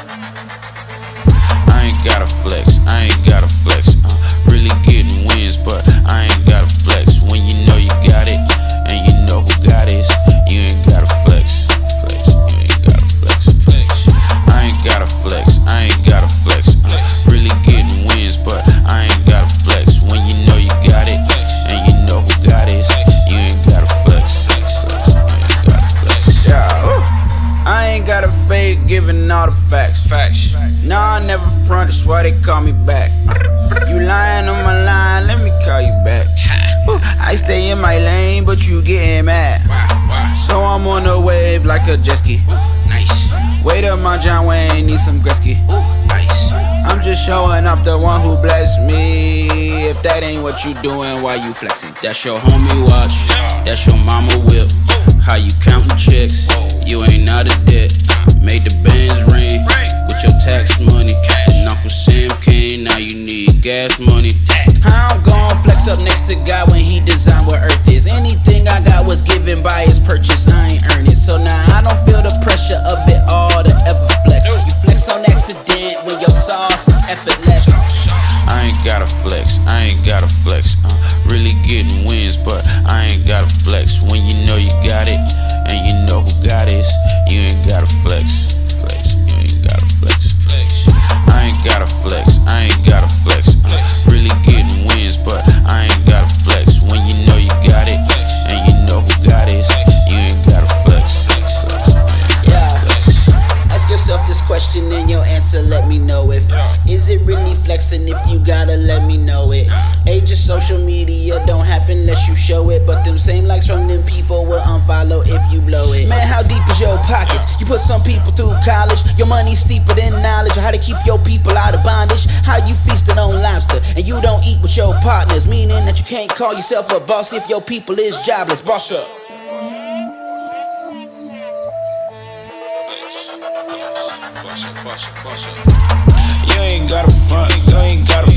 I ain't gotta flex. I ain't gotta flex. Uh, really getting wins, but I ain't gotta flex. When you know you got it, and you know who got it, you ain't gotta flex. Flex, you ain't gotta flex. Flex. I ain't gotta flex. I ain't gotta flex. Uh, really getting wins, but I ain't gotta flex. When you know you got it, and you know who got it, you ain't gotta flex. Flex, you ain't gotta flex. Yeah. I ain't got a fake giving all the facts. Facts. Nah, I never front, that's why they call me back. You lying on my line, let me call you back. I stay in my lane, but you getting mad. So I'm on the wave like a jet ski. Nice. Wait up, my John Wayne, need some Gretzky. I'm just showing off the one who blessed me. If that ain't what you doing, why you flexing? That's your homie watch, that's your mama whip. How you counting checks? You ain't out of debt. Made the bands ring with your tax money. And Uncle Sam came, now you need gas money. How I'm gon' flex up next to God when he designed where Earth is. Anything I got was given by his purchase, I ain't earn it. So now I don't feel the pressure of it all to ever flex. You flex on accident when your sauce is effortless. I ain't gotta flex, I ain't gotta flex. Uh, really getting wins, but I ain't gotta flex. When you know you question and your answer let me know if is it really flexing if you gotta let me know it. Age of social media don't happen unless you show it, but them same likes from them people will unfollow if you blow it. Man, how deep is your pockets? You put some people through college. Your money's steeper than knowledge how to keep your people out of bondage. How you feasting on lobster and you don't eat with your partners, meaning that you can't call yourself a boss if your people is jobless. Boss up. You ain't gotta front, you ain't gotta